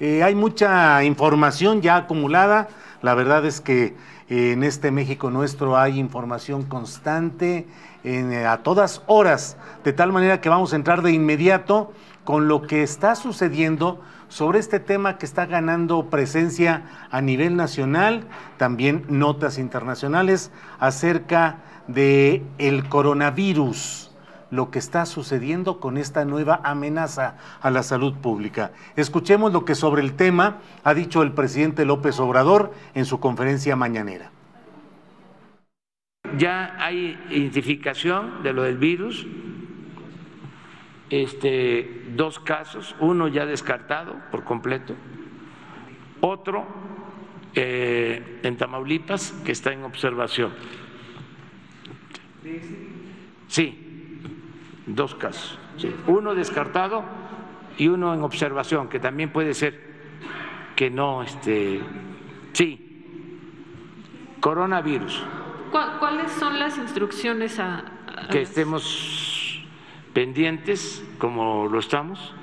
Eh, hay mucha información ya acumulada. La verdad es que eh, en este México nuestro hay información constante eh, a todas horas, de tal manera que vamos a entrar de inmediato con lo que está sucediendo sobre este tema que está ganando presencia a nivel nacional, también notas internacionales acerca de el coronavirus, lo que está sucediendo con esta nueva amenaza a la salud pública. Escuchemos lo que sobre el tema ha dicho el presidente López Obrador en su conferencia mañanera. Ya hay identificación de lo del virus, este, dos casos, uno ya descartado por completo, otro eh, en Tamaulipas que está en observación. Sí, dos casos. Uno descartado y uno en observación, que también puede ser que no, este, sí, coronavirus. ¿Cuáles son las instrucciones a, que estemos pendientes como lo estamos?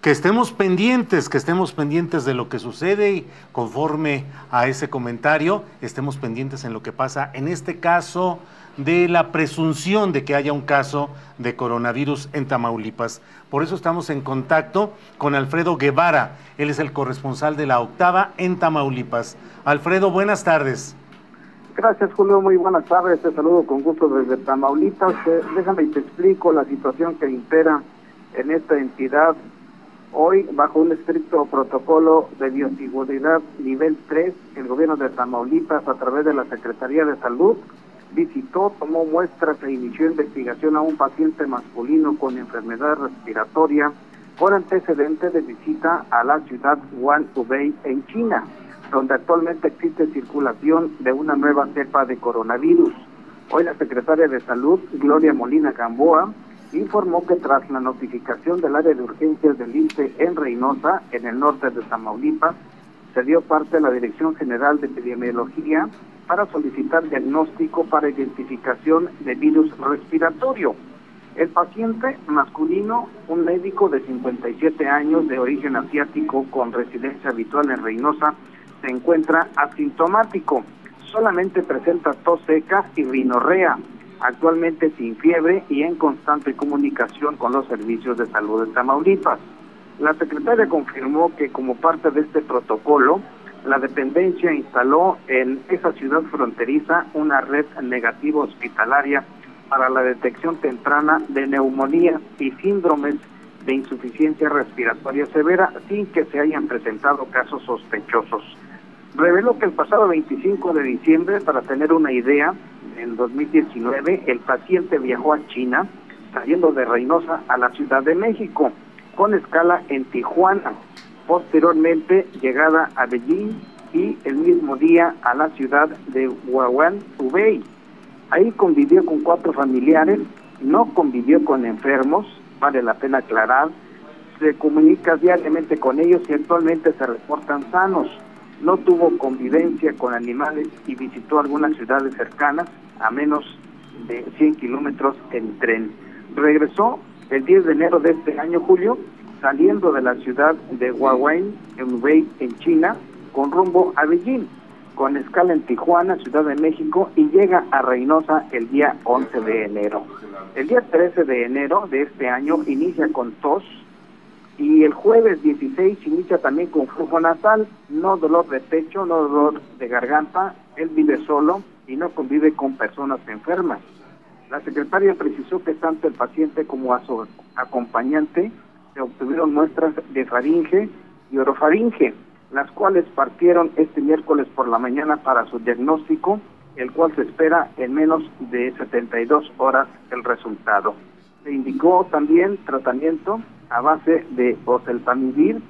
Que estemos pendientes, que estemos pendientes de lo que sucede y conforme a ese comentario, estemos pendientes en lo que pasa en este caso de la presunción de que haya un caso de coronavirus en Tamaulipas. Por eso estamos en contacto con Alfredo Guevara, él es el corresponsal de la octava en Tamaulipas. Alfredo, buenas tardes. Gracias, Julio. Muy buenas tardes. Te saludo con gusto desde Tamaulipas. Eh, déjame y te explico la situación que impera en esta entidad Hoy, bajo un estricto protocolo de bioseguridad nivel 3, el gobierno de Tamaulipas, a través de la Secretaría de Salud, visitó, tomó muestras e inició investigación a un paciente masculino con enfermedad respiratoria por antecedente de visita a la ciudad Hubei en China, donde actualmente existe circulación de una nueva cepa de coronavirus. Hoy la secretaria de Salud, Gloria Molina Gamboa, informó que tras la notificación del área de urgencias del INSE en Reynosa, en el norte de Tamaulipas, se dio parte a la Dirección General de Epidemiología para solicitar diagnóstico para identificación de virus respiratorio. El paciente masculino, un médico de 57 años de origen asiático con residencia habitual en Reynosa, se encuentra asintomático. Solamente presenta tos seca y rinorrea actualmente sin fiebre y en constante comunicación con los servicios de salud de Tamaulipas. La secretaria confirmó que como parte de este protocolo, la dependencia instaló en esa ciudad fronteriza una red negativa hospitalaria para la detección temprana de neumonía y síndromes de insuficiencia respiratoria severa sin que se hayan presentado casos sospechosos. Reveló que el pasado 25 de diciembre, para tener una idea, en 2019, el paciente viajó a China, saliendo de Reynosa a la Ciudad de México, con escala en Tijuana. Posteriormente, llegada a Beijing y el mismo día a la ciudad de Wuhan, Hubei. Ahí convivió con cuatro familiares, no convivió con enfermos, vale la pena aclarar, se comunica diariamente con ellos y actualmente se reportan sanos. No tuvo convivencia con animales y visitó algunas ciudades cercanas, a menos de 100 kilómetros en tren. Regresó el 10 de enero de este año, Julio, saliendo de la ciudad de Huawei, en Hubei, en China, con rumbo a Beijing, con escala en Tijuana, Ciudad de México, y llega a Reynosa el día 11 de enero. El día 13 de enero de este año inicia con tos, y el jueves 16 inicia también con flujo nasal, no dolor de pecho, no dolor de garganta, él vive solo, y no convive con personas enfermas. La secretaria precisó que tanto el paciente como a su acompañante se obtuvieron muestras de faringe y orofaringe, las cuales partieron este miércoles por la mañana para su diagnóstico, el cual se espera en menos de 72 horas el resultado. Se indicó también tratamiento a base de oseltamivir,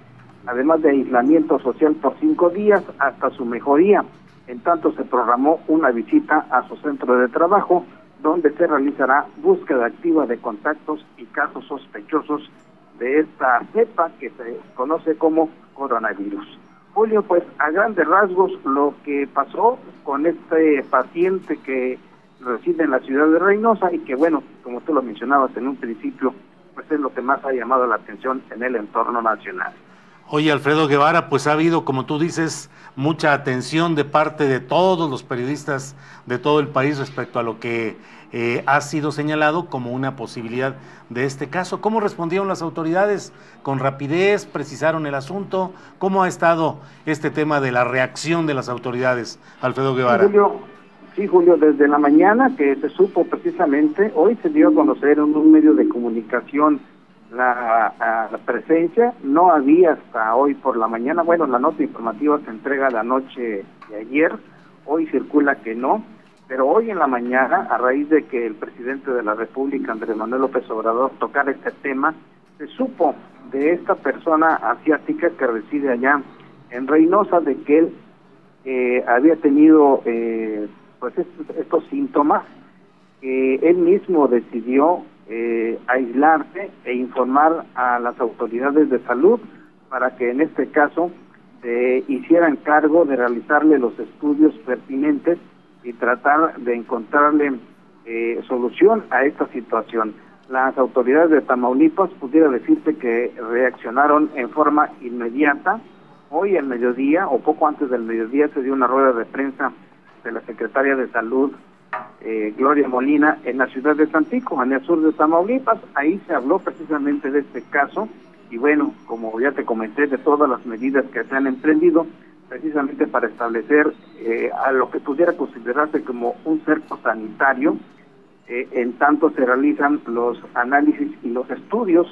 además de aislamiento social por cinco días hasta su mejoría. En tanto, se programó una visita a su centro de trabajo, donde se realizará búsqueda activa de contactos y casos sospechosos de esta cepa que se conoce como coronavirus. Julio, pues a grandes rasgos lo que pasó con este paciente que reside en la ciudad de Reynosa y que bueno, como tú lo mencionabas en un principio, es lo que más ha llamado la atención en el entorno nacional. Oye, Alfredo Guevara, pues ha habido, como tú dices, mucha atención de parte de todos los periodistas de todo el país respecto a lo que eh, ha sido señalado como una posibilidad de este caso. ¿Cómo respondieron las autoridades? ¿Con rapidez? ¿Precisaron el asunto? ¿Cómo ha estado este tema de la reacción de las autoridades, Alfredo Guevara? Julio, sí, Julio desde la mañana que se supo precisamente, hoy se dio a conocer en un medio de comunicación la, presencia. No había hasta hoy por la mañana, bueno, la nota informativa se entrega la noche de ayer, hoy circula que no, pero hoy en la mañana, a raíz de que el presidente de la República, Andrés Manuel López Obrador, tocara este tema, se supo de esta persona asiática que reside allá en Reynosa, de que él eh, había tenido eh, pues estos, estos síntomas, que él mismo decidió eh, aislarse e informar a las autoridades de salud para que en este caso se hicieran cargo de realizarle los estudios pertinentes y tratar de encontrarle eh, solución a esta situación. Las autoridades de Tamaulipas pudiera decirse que reaccionaron en forma inmediata. Hoy al mediodía o poco antes del mediodía se dio una rueda de prensa de la secretaria de Salud eh, Gloria Molina en la ciudad de Santico, en el sur de Tamaulipas. Ahí se habló precisamente de este caso y bueno, como ya te comenté, de todas las medidas que se han emprendido precisamente para establecer eh, a lo que pudiera considerarse como un cerco sanitario, eh, en tanto se realizan los análisis y los estudios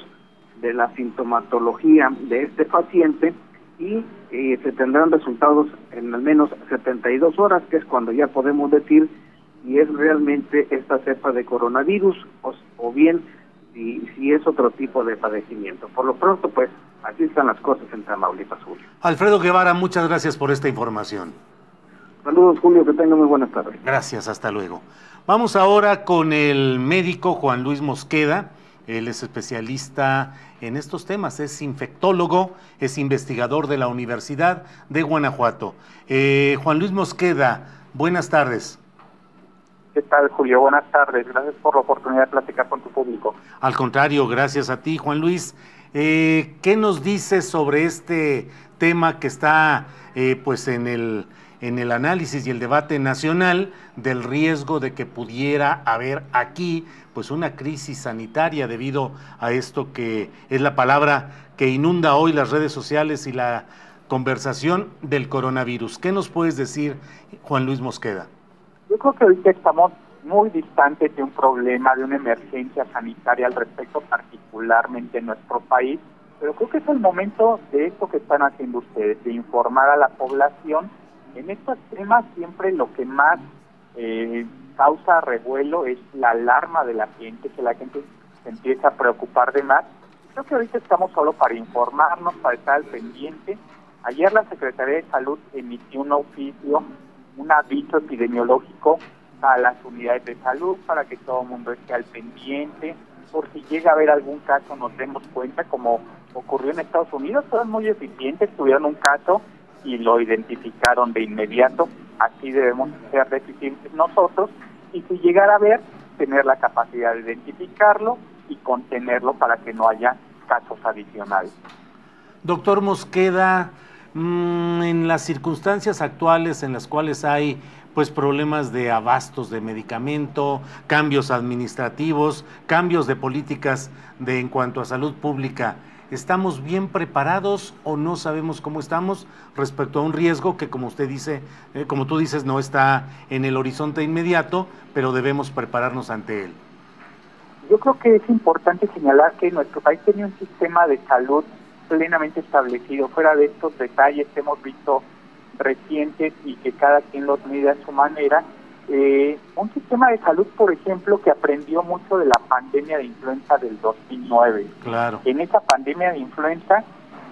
de la sintomatología de este paciente y se tendrán resultados en al menos 72 horas, que es cuando ya podemos decir si es realmente esta cepa de coronavirus o, bien si, si, es otro tipo de padecimiento. Por lo pronto, pues así están las cosas en Tamaulipas, Julio. Alfredo Guevara, muchas gracias por esta información. Saludos, Julio, que tenga muy buenas tardes. Gracias, hasta luego. Vamos ahora con el médico Juan Luis Mosqueda. Él es especialista en estos temas, es infectólogo, es investigador de la Universidad de Guanajuato. Eh, Juan Luis Mosqueda, buenas tardes. ¿Qué tal, Julio? Buenas tardes. Gracias por la oportunidad de platicar con tu público. Al contrario, gracias a ti, Juan Luis. Eh, ¿Qué nos dices sobre este tema que está eh, pues en el, en el análisis y el debate nacional del riesgo de que pudiera haber aquí pues una crisis sanitaria debido a esto que es la palabra que inunda hoy las redes sociales y la conversación del coronavirus? ¿Qué nos puedes decir, Juan Luis Mosqueda? Yo creo que ahorita estamos muy distantes de un problema, de una emergencia sanitaria al respecto, particularmente en nuestro país, pero creo que es el momento de esto que están haciendo ustedes, de informar a la población. En estos temas siempre lo que más eh, causa revuelo es la alarma de la gente, que la gente se empieza a preocupar de más. Creo que ahorita estamos solo para informarnos, para estar al pendiente. Ayer la Secretaría de Salud emitió un oficio un aviso epidemiológico a las unidades de salud para que todo el mundo esté al pendiente, por si llega a haber algún caso nos demos cuenta, como ocurrió en Estados Unidos, fueron muy eficientes, tuvieron un caso y lo identificaron de inmediato, así debemos ser eficientes nosotros, y si llegara a haber, tener la capacidad de identificarlo y contenerlo para que no haya casos adicionales. Doctor Mosqueda, Mm, en las circunstancias actuales en las cuales hay pues problemas de abastos de medicamento, cambios administrativos, cambios de políticas de en cuanto a salud pública, ¿estamos bien preparados o no sabemos cómo estamos respecto a un riesgo que como usted dice, eh, como tú dices, no está en el horizonte inmediato, pero debemos prepararnos ante él? Yo creo que es importante señalar que nuestro país tiene un sistema de salud plenamente establecido. Fuera de estos detalles que hemos visto recientes y que cada quien los mide a su manera, eh, un sistema de salud, por ejemplo, que aprendió mucho de la pandemia de influenza del 2009. Claro. En esa pandemia de influenza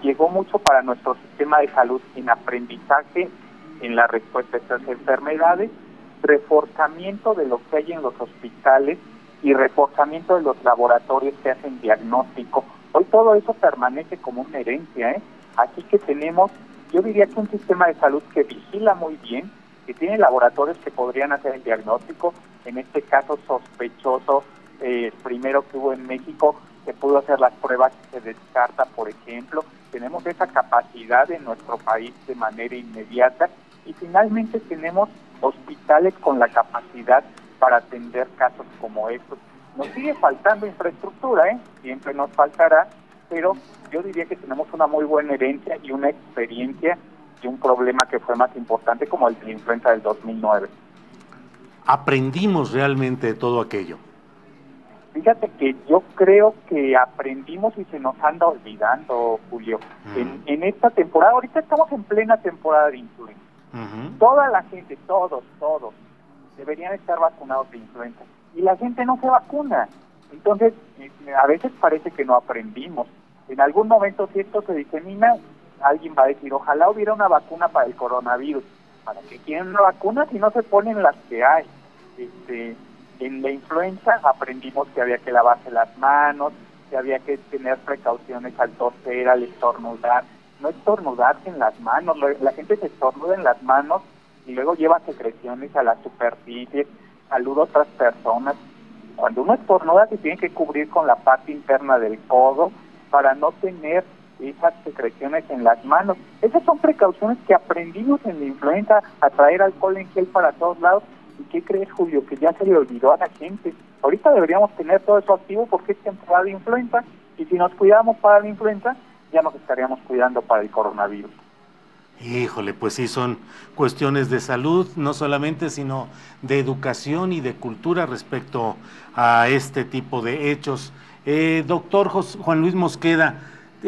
llegó mucho para nuestro sistema de salud en aprendizaje, en la respuesta a estas enfermedades, reforzamiento de lo que hay en los hospitales y reforzamiento de los laboratorios que hacen diagnóstico Hoy todo eso permanece como una herencia, ¿eh? Así que tenemos, yo diría que un sistema de salud que vigila muy bien, que tiene laboratorios que podrían hacer el diagnóstico, en este caso sospechoso, eh, primero que hubo en México, se pudo hacer las pruebas y se descarta, por ejemplo. Tenemos esa capacidad en nuestro país de manera inmediata y finalmente tenemos hospitales con la capacidad para atender casos como estos. Nos sigue faltando infraestructura, ¿eh? siempre nos faltará, pero yo diría que tenemos una muy buena herencia y una experiencia y un problema que fue más importante como el de la influenza del 2009. ¿Aprendimos realmente de todo aquello? Fíjate que yo creo que aprendimos y se nos anda olvidando, Julio. En, esta temporada, ahorita estamos en plena temporada de influenza. Toda la gente, todos, todos, deberían estar vacunados de influenza. Y la gente no se vacuna. Entonces, eh, a veces parece que no aprendimos. En algún momento, si esto se disemina, alguien va a decir, ojalá hubiera una vacuna para el coronavirus. ¿Para qué quieren una vacuna si no se ponen las que hay? Este, en la influenza aprendimos que había que lavarse las manos, que había que tener precauciones al toser, al estornudar. No estornudarse en las manos, la gente se estornuda en las manos y luego lleva secreciones a la superficie, saluda a otras personas. Cuando uno estornuda se tiene que cubrir con la parte interna del codo para no tener esas secreciones en las manos. Esas son precauciones que aprendimos en la influenza, a traer alcohol en gel para todos lados. ¿Y qué crees, Julio? Que ya se le olvidó a la gente. Ahorita deberíamos tener todo eso activo porque es temporada de influenza y si nos cuidamos para la influenza, ya nos estaríamos cuidando para el coronavirus. Híjole, pues sí, son cuestiones de salud, no solamente, sino de educación y de cultura respecto a este tipo de hechos. Eh, doctor Juan Luis Mosqueda,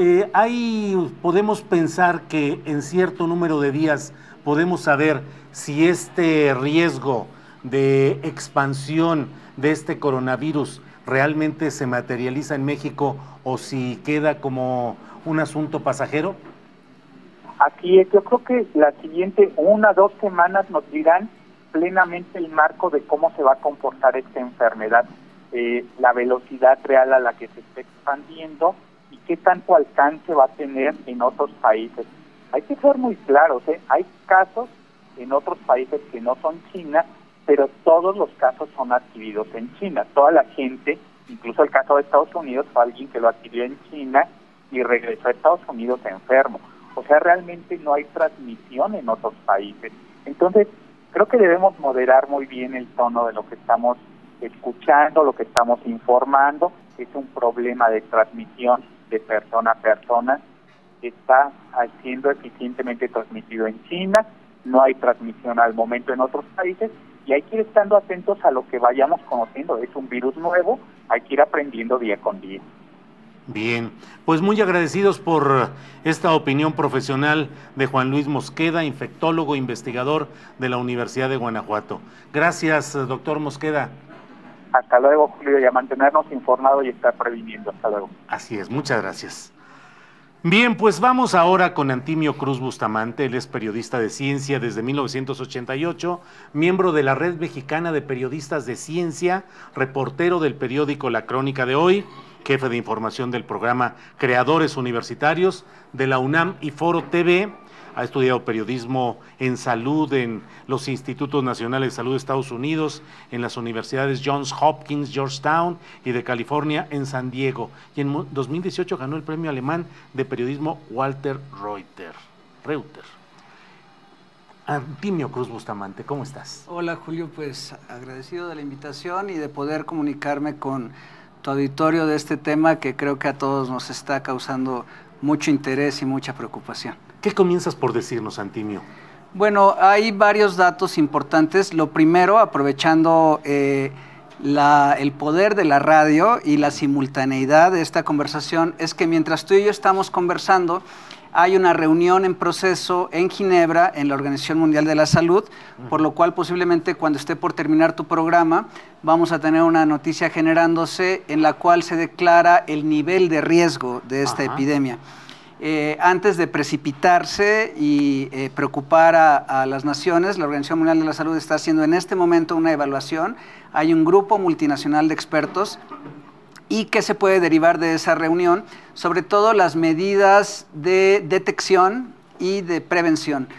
eh, hay, podemos pensar que en cierto número de días podemos saber si este riesgo de expansión de este coronavirus realmente se materializa en México o si queda como un asunto pasajero. Aquí es, yo creo que la siguiente una, dos semanas nos dirán plenamente el marco de cómo se va a comportar esta enfermedad, eh, la velocidad real a la que se está expandiendo y qué tanto alcance va a tener en otros países. Hay que ser muy claros, ¿eh? hay casos en otros países que no son China, pero todos los casos son adquiridos en China. Toda la gente, incluso el caso de Estados Unidos, fue alguien que lo adquirió en China y regresó a Estados Unidos enfermo. O sea, realmente no hay transmisión en otros países. Entonces, creo que debemos moderar muy bien el tono de lo que estamos escuchando, lo que estamos informando. Es un problema de transmisión de persona a persona. Está siendo eficientemente transmitido en China, no hay transmisión al momento en otros países y hay que ir estando atentos a lo que vayamos conociendo. Es un virus nuevo, hay que ir aprendiendo día con día. Bien, pues muy agradecidos por esta opinión profesional de Juan Luis Mosqueda, infectólogo, investigador de la Universidad de Guanajuato. Gracias, doctor Mosqueda. Hasta luego, Julio, y a mantenernos informados y estar previniendo. Hasta luego. Así es, muchas gracias. Bien, pues vamos ahora con Antimio Cruz Bustamante, él es periodista de ciencia desde 1988, miembro de la Red Mexicana de Periodistas de Ciencia, reportero del periódico La Crónica de Hoy, jefe de información del programa Creadores Universitarios de la UNAM y Foro TV. Ha estudiado periodismo en salud en los Institutos Nacionales de Salud de Estados Unidos, en las universidades Johns Hopkins, Georgetown y de California en San Diego. Y en 2018 ganó el premio alemán de periodismo Walter Reuter. Reuter. Antimio Cruz Bustamante, ¿cómo estás? Hola Julio, pues agradecido de la invitación y de poder comunicarme con tu auditorio de este tema que creo que a todos nos está causando mucho interés y mucha preocupación. ¿Qué comienzas por decirnos, Antimio? Bueno, hay varios datos importantes. Lo primero, aprovechando eh, la, el poder de la radio y la simultaneidad de esta conversación, es que mientras tú y yo estamos conversando, hay una reunión en proceso en Ginebra, en la Organización Mundial de la Salud, por lo cual posiblemente cuando esté por terminar tu programa, vamos a tener una noticia generándose en la cual se declara el nivel de riesgo de esta Ajá. epidemia. Eh, antes de precipitarse y eh, preocupar a, a, las naciones, la Organización Mundial de la Salud está haciendo en este momento una evaluación. Hay un grupo multinacional de expertos y qué se puede derivar de esa reunión, sobre todo las medidas de detección y de prevención.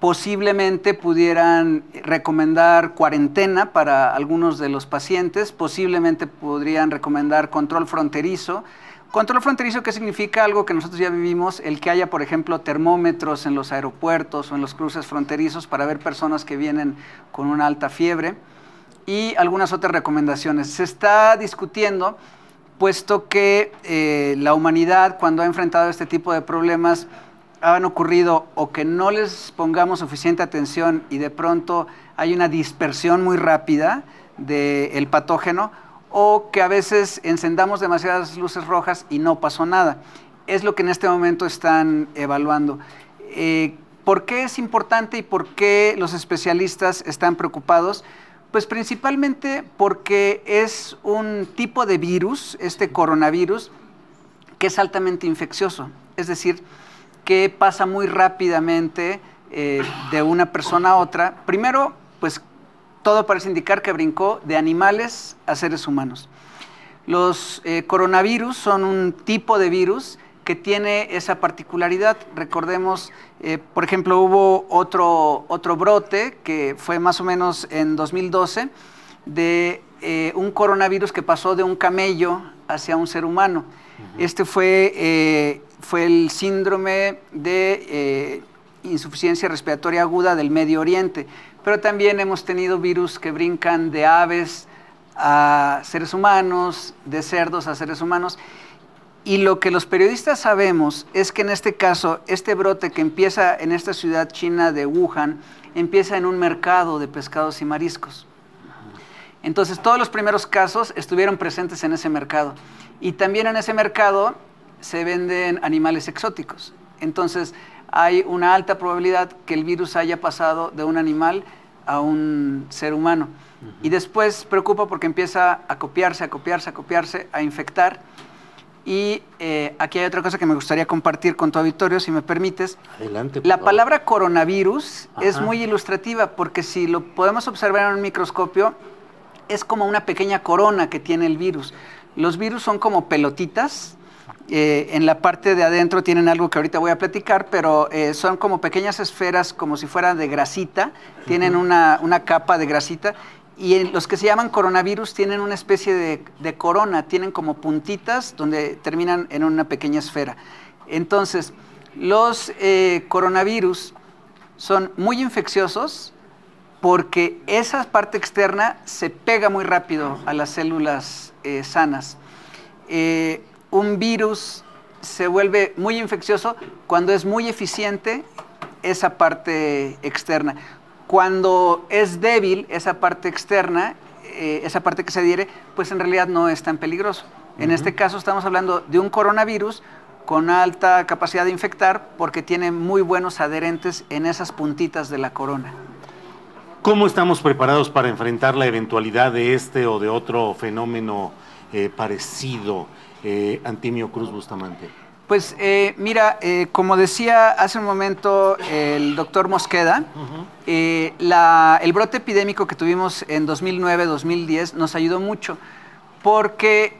posiblemente pudieran recomendar cuarentena para algunos de los pacientes, posiblemente podrían recomendar control fronterizo. Control fronterizo, ¿qué significa? Algo que nosotros ya vivimos, el que haya, por ejemplo, termómetros en los aeropuertos o en los cruces fronterizos para ver personas que vienen con una alta fiebre y algunas otras recomendaciones. Se está discutiendo, puesto que eh, la humanidad, cuando ha enfrentado este tipo de problemas, han ocurrido o que no les pongamos suficiente atención y de pronto hay una dispersión muy rápida del patógeno o que a veces encendamos demasiadas luces rojas y no pasó nada. Es lo que en este momento están evaluando. Eh, ¿Por qué es importante y por qué los especialistas están preocupados? Pues principalmente porque es un tipo de virus, este coronavirus, que es altamente infeccioso. Es decir, que pasa muy rápidamente eh, de una persona a otra. Primero, pues todo parece indicar que brincó de animales a seres humanos. Los eh, coronavirus son un tipo de virus que tiene esa particularidad. Recordemos, eh, por ejemplo, hubo otro, otro brote que fue más o menos en 2012 de un coronavirus que pasó de un camello hacia un ser humano. Este fue fue el síndrome de eh, insuficiencia respiratoria aguda del Medio Oriente. Pero también hemos tenido virus que brincan de aves a seres humanos, de cerdos a seres humanos. Y lo que los periodistas sabemos es que en este caso, este brote que empieza en esta ciudad china de Wuhan, empieza en un mercado de pescados y mariscos. Entonces, todos los primeros casos estuvieron presentes en ese mercado. Y también en ese mercado se venden animales exóticos. Entonces, hay una alta probabilidad que el virus haya pasado de un animal a un ser humano. Y después preocupa porque empieza a copiarse, a copiarse, a copiarse, a infectar. Y eh, aquí hay otra cosa que me gustaría compartir con tu auditorio, si me permites. Adelante. La palabra coronavirus es muy ilustrativa porque si lo podemos observar en un microscopio, es como una pequeña corona que tiene el virus. Los virus son como pelotitas eh, en la parte de adentro tienen algo que ahorita voy a platicar, pero eh, son como pequeñas esferas, como si fueran de grasita, tienen una, capa de grasita. Y los que se llaman coronavirus tienen una especie de, corona, tienen como puntitas donde terminan en una pequeña esfera. Entonces, los eh, coronavirus son muy infecciosos porque esa parte externa se pega muy rápido a las células sanas un virus se vuelve muy infeccioso cuando es muy eficiente esa parte externa. Cuando es débil esa parte externa, eh, esa parte que se adhiere, pues en realidad no es tan peligroso. En este caso estamos hablando de un coronavirus con alta capacidad de infectar porque tiene muy buenos adherentes en esas puntitas de la corona. ¿Cómo estamos preparados para enfrentar la eventualidad de este o de otro fenómeno eh, parecido? Eh, Antimio Cruz Bustamante? Pues eh, mira, eh, como decía hace un momento el doctor Mosqueda, eh, el brote epidémico que tuvimos en 2009-2010 nos ayudó mucho porque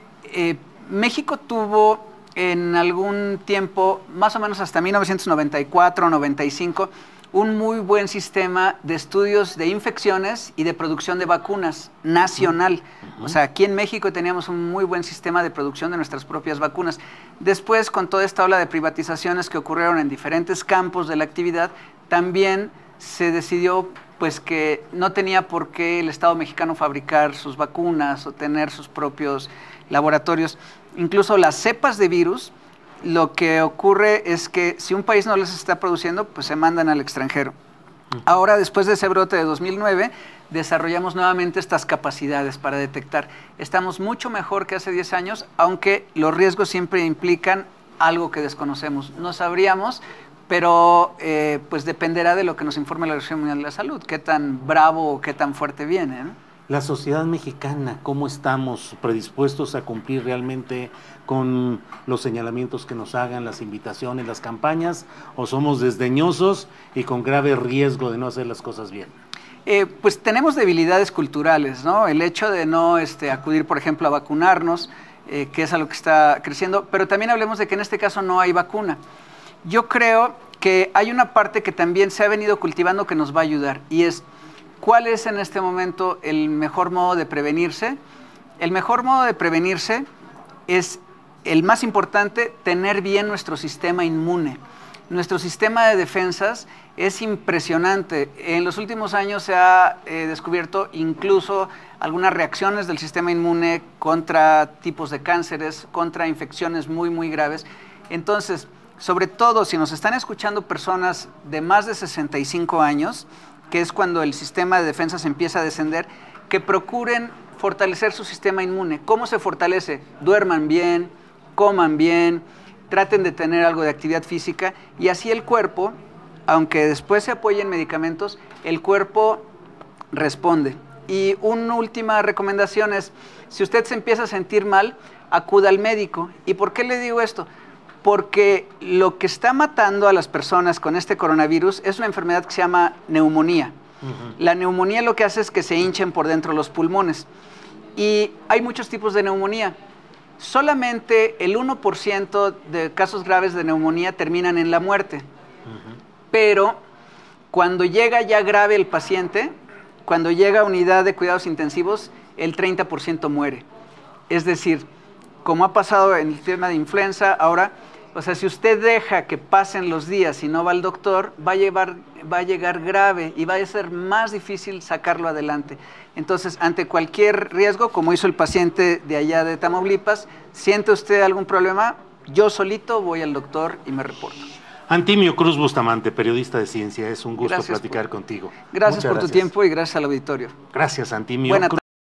México tuvo en algún tiempo, más o menos hasta 1994-95, un muy buen sistema de estudios de infecciones y de producción de vacunas nacional. O sea, aquí en México teníamos un muy buen sistema de producción de nuestras propias vacunas. Después, con toda esta ola de privatizaciones que ocurrieron en diferentes campos de la actividad, también se decidió pues que no tenía por qué el Estado mexicano fabricar sus vacunas o tener sus propios laboratorios. Incluso las cepas de virus lo que ocurre es que si un país no les está produciendo, pues se mandan al extranjero. Ahora, después de ese brote de 2009, desarrollamos nuevamente estas capacidades para detectar. Estamos mucho mejor que hace 10 años, aunque los riesgos siempre implican algo que desconocemos. No sabríamos, pero eh, pues dependerá de lo que nos informe la Organización Mundial de la Salud, qué tan bravo o qué tan fuerte viene. La sociedad mexicana, ¿cómo estamos predispuestos a cumplir realmente con los señalamientos que nos hagan, las invitaciones, las campañas, o somos desdeñosos y con grave riesgo de no hacer las cosas bien? Eh, pues tenemos debilidades culturales, ¿no? El hecho de no este, acudir, por ejemplo, a vacunarnos, eh, que es algo que está creciendo, pero también hablemos de que en este caso no hay vacuna. Yo creo que hay una parte que también se ha venido cultivando que nos va a ayudar y es cuál es en este momento el mejor modo de prevenirse. El mejor modo de prevenirse es el más importante, tener bien nuestro sistema inmune. Nuestro sistema de defensas es impresionante. En los últimos años se ha eh, descubierto incluso algunas reacciones del sistema inmune contra tipos de cánceres, contra infecciones muy, muy graves. Entonces, sobre todo si nos están escuchando personas de más de 65 años, que es cuando el sistema de defensas empieza a descender, que procuren fortalecer su sistema inmune. ¿Cómo se fortalece? Duerman bien, coman bien, traten de tener algo de actividad física y así el cuerpo, aunque después se apoye en medicamentos, el cuerpo responde. Y una última recomendación es, si usted se empieza a sentir mal, acuda al médico. ¿Y por qué le digo esto? Porque lo que está matando a las personas con este coronavirus es una enfermedad que se llama neumonía. La neumonía lo que hace es que se hinchen por dentro los pulmones. Y hay muchos tipos de neumonía. Solamente el 1% de casos graves de neumonía terminan en la muerte. Pero cuando llega ya grave el paciente, cuando llega a unidad de cuidados intensivos, el 30% muere. Es decir, como ha pasado en el tema de influenza, ahora o sea, si usted deja que pasen los días y no va al doctor, va a, llevar, va a llegar grave y va a ser más difícil sacarlo adelante. Entonces, ante cualquier riesgo, como hizo el paciente de allá de Tamaulipas, siente usted algún problema, yo solito voy al doctor y me reporto. Antimio Cruz Bustamante, periodista de ciencia, es un gusto platicar contigo. Gracias por tu tiempo y gracias al auditorio. Gracias, Antimio.